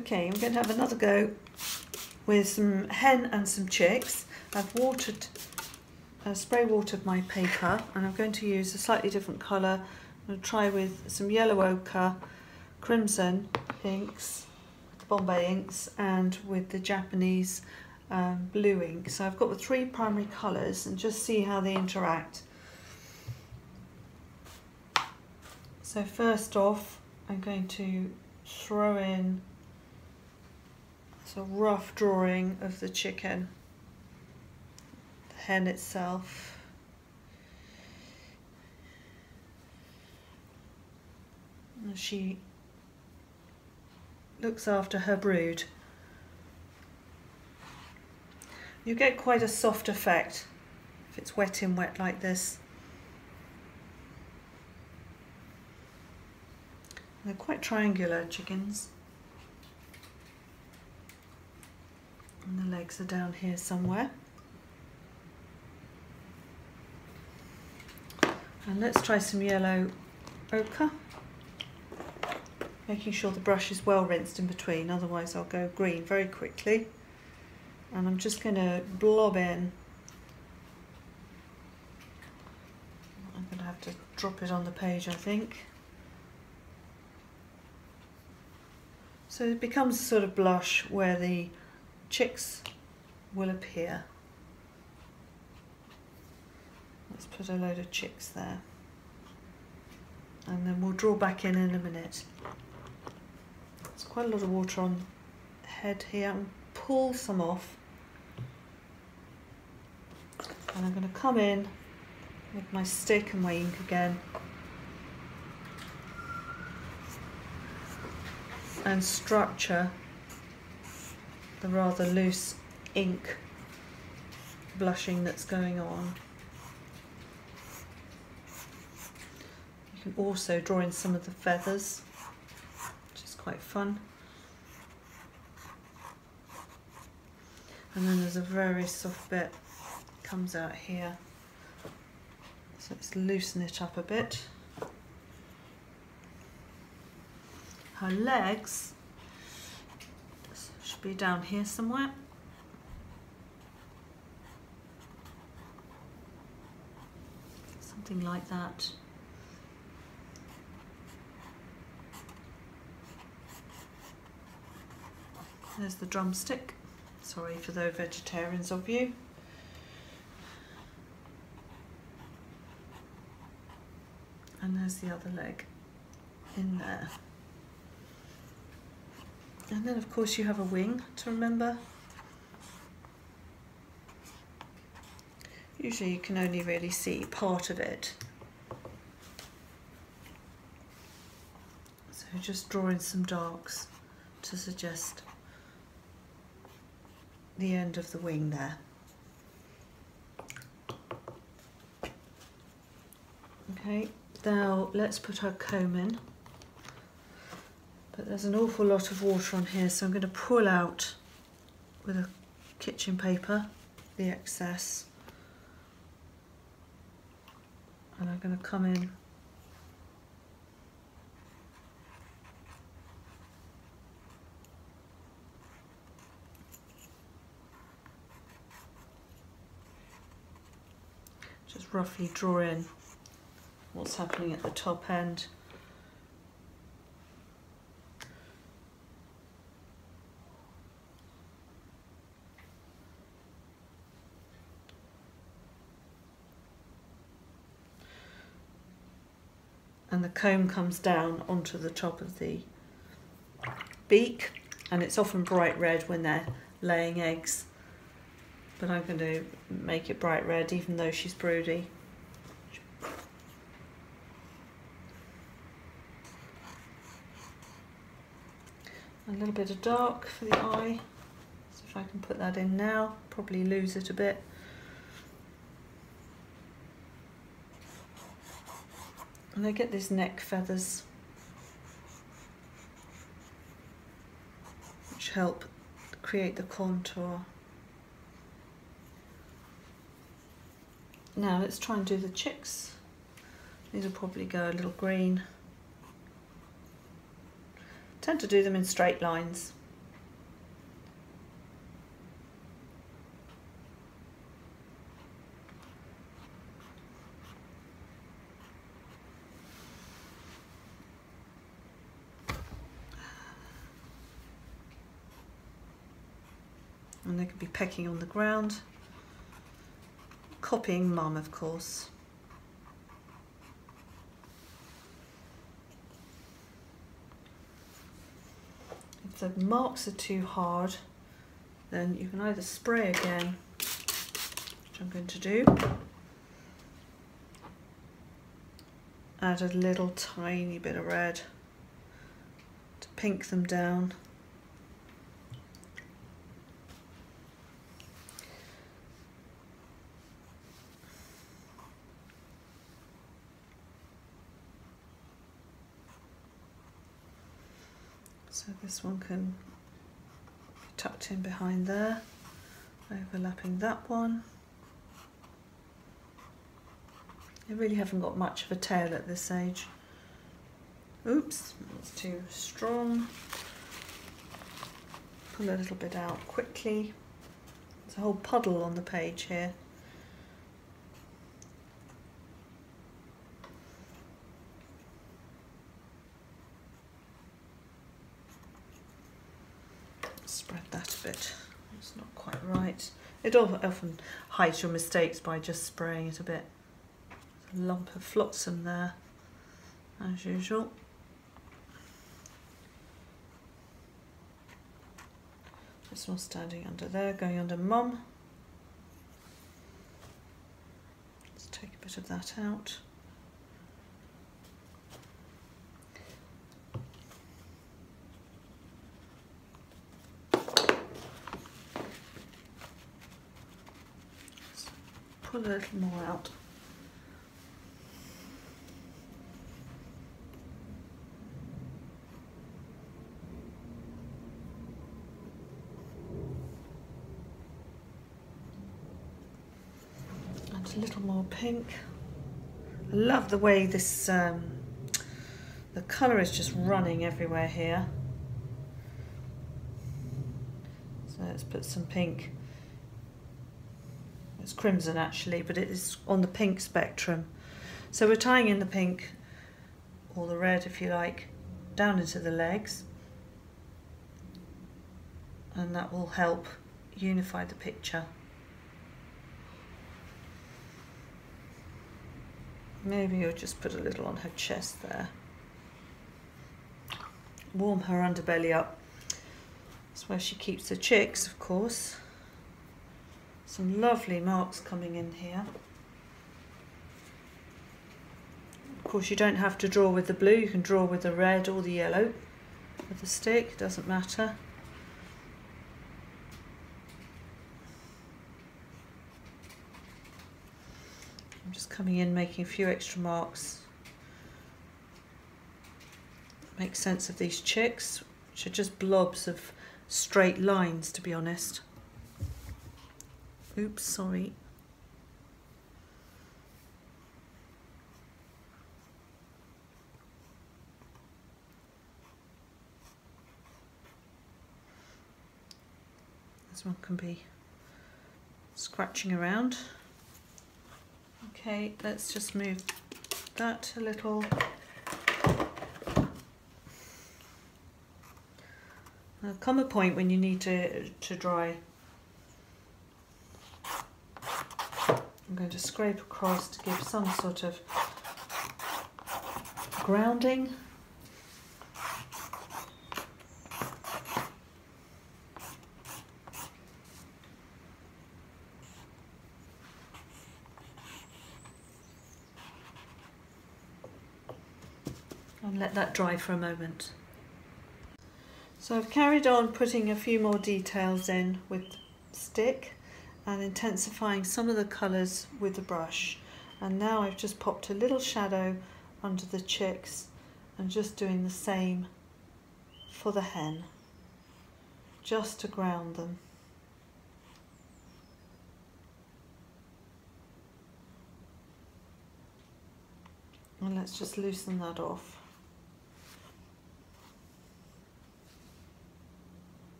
Okay, I'm going to have another go with some hen and some chicks. I've watered, uh, spray watered my paper and I'm going to use a slightly different colour. I'm going to try with some yellow ochre, crimson inks, Bombay inks and with the Japanese um, blue ink. So I've got the three primary colours and just see how they interact. So first off I'm going to throw in a rough drawing of the chicken, the hen itself. She looks after her brood. You get quite a soft effect if it's wet in wet like this. They're quite triangular chickens. And the legs are down here somewhere. And let's try some yellow ochre. Making sure the brush is well rinsed in between, otherwise I'll go green very quickly. And I'm just going to blob in. I'm going to have to drop it on the page, I think. So it becomes a sort of blush where the chicks will appear. Let's put a load of chicks there. And then we'll draw back in in a minute. There's quite a lot of water on head here. And pull some off. And I'm going to come in with my stick and my ink again. And structure the rather loose ink blushing that's going on. You can also draw in some of the feathers, which is quite fun. And then there's a very soft bit comes out here. So let's loosen it up a bit. Her legs should be down here somewhere. Something like that. There's the drumstick. Sorry for those vegetarians of you. And there's the other leg in there. And then of course you have a wing to remember. Usually you can only really see part of it. So just draw in some darks to suggest the end of the wing there. Okay, now let's put our comb in. But there's an awful lot of water on here, so I'm going to pull out with a kitchen paper the excess. And I'm going to come in just roughly draw in what's happening at the top end. And the comb comes down onto the top of the beak and it's often bright red when they're laying eggs but I'm going to make it bright red even though she's broody. A little bit of dark for the eye, so if I can put that in now, probably lose it a bit. And I get these neck feathers which help create the contour. Now let's try and do the chicks. These will probably go a little green. tend to do them in straight lines and they could be pecking on the ground. Copying mum, of course. If the marks are too hard, then you can either spray again, which I'm going to do, add a little tiny bit of red to pink them down. So this one can be tucked in behind there, overlapping that one. They really haven't got much of a tail at this age. Oops, that's too strong. Pull a little bit out quickly. There's a whole puddle on the page here. Spread that a bit. It's not quite right. It often hides your mistakes by just spraying it a bit A lump of flotsam there, as usual. This one standing under there, going under mum. Let's take a bit of that out. Pull a little more out. And a little more pink. I love the way this, um, the colour is just running everywhere here. So let's put some pink. It's crimson actually, but it is on the pink spectrum. So we're tying in the pink, or the red if you like, down into the legs. And that will help unify the picture. Maybe you'll just put a little on her chest there. Warm her underbelly up. That's where she keeps the chicks, of course. Some lovely marks coming in here. Of course, you don't have to draw with the blue. You can draw with the red or the yellow with the stick. Doesn't matter. I'm just coming in making a few extra marks make sense of these chicks which are just blobs of straight lines to be honest oops sorry this one can be scratching around Okay, let's just move that a little. There'll come a point when you need to, to dry. I'm going to scrape across to give some sort of grounding. and let that dry for a moment. So I've carried on putting a few more details in with stick and intensifying some of the colours with the brush and now I've just popped a little shadow under the chicks and just doing the same for the hen just to ground them. And let's just loosen that off.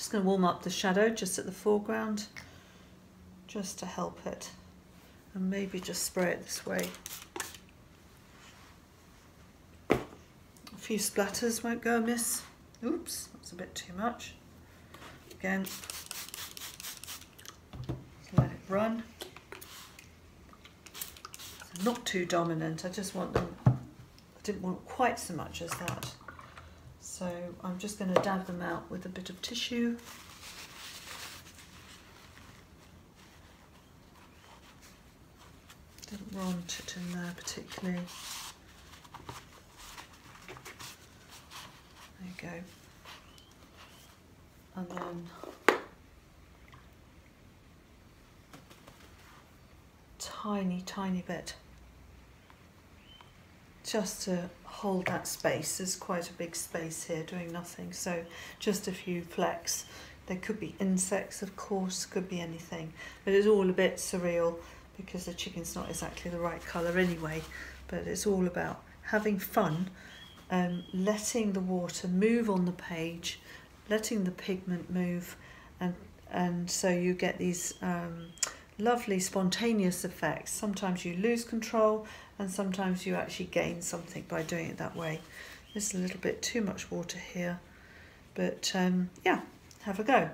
Just going to warm up the shadow just at the foreground, just to help it. And maybe just spray it this way. A few splatters won't go amiss. Oops, that's a bit too much. Again, let it run. Not too dominant, I just want them, I didn't want quite so much as that. So I'm just going to dab them out with a bit of tissue. Didn't want it in there particularly. There you go. And then tiny, tiny bit just to hold that space. There's quite a big space here doing nothing, so just a few flecks. There could be insects, of course, could be anything, but it's all a bit surreal because the chicken's not exactly the right colour anyway, but it's all about having fun, um, letting the water move on the page, letting the pigment move, and, and so you get these um, lovely spontaneous effects. Sometimes you lose control and sometimes you actually gain something by doing it that way. There's a little bit too much water here, but um, yeah, have a go.